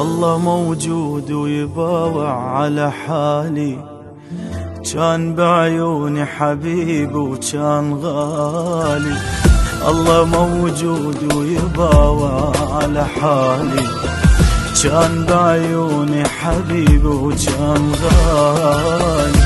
الله موجود ويباوع على حالي. كان بعيوني حبيب وكان غالي. الله موجود ويباوع على حالي. كان بعيوني حبيب وكان غالي.